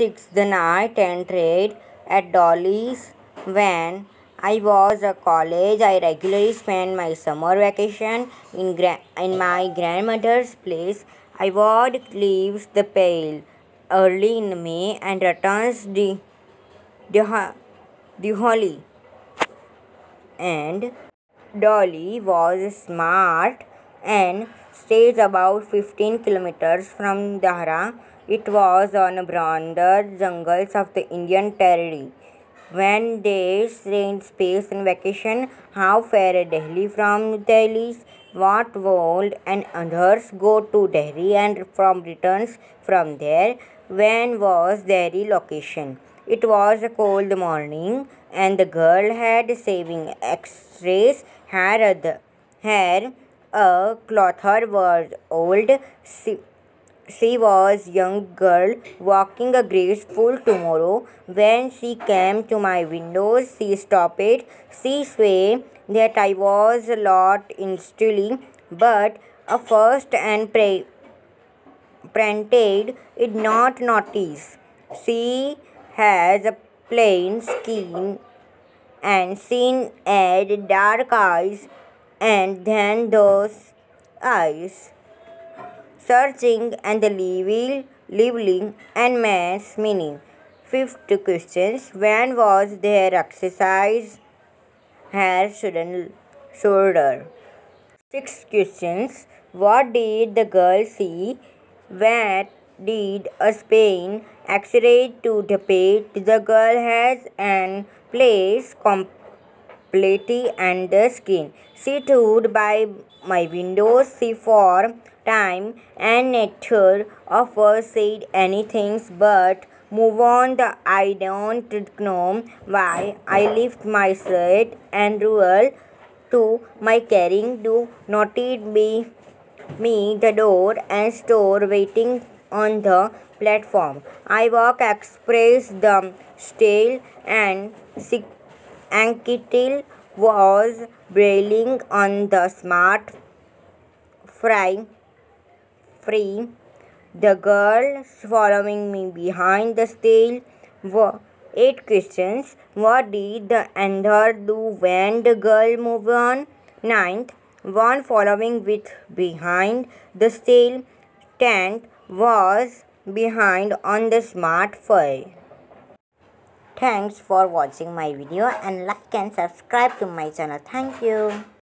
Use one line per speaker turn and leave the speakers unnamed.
6. The night entered at Deoli's when I was a college. I regularly spent my summer vacation in, in my grandmother's place. I would leave the pale early in May and returns the, the, the Holly. And Deoli was smart and stays about 15 kilometers from Dehra. It was on the broader jungles of the Indian Territory. When they spent space and vacation, how far Delhi from Delhi's what world and others go to Delhi and from returns from there. When was Delhi location? It was a cold morning and the girl had saving had the hair a clother was old. She, she was young girl walking a graceful tomorrow. When she came to my windows she stopped. She swayed that i was a lot instantly but a first and pray printed it not notice. She has a plain skin and seen had dark eyes and then those eyes searching and the level, leveling and man's meaning. Fifth questions When was their exercise? Hair shouldn't shoulder. Six questions What did the girl see? Where did a Spain X-ray to depict the girl has an place completely and the skin. She stood by my window, she for time and nature of us said anything but move on the I don't know why I lift my shirt and roll to my carrying do not it be me the door and store waiting on the platform. I walk express the stale and sick Ankitil was brailing on the smart fry free. The girl following me behind the stale were eight questions. What did the other do when the girl moved on? Ninth, one following with behind the stale tent was behind on the smart fry. Thanks for watching my video and like and subscribe to my channel. Thank you.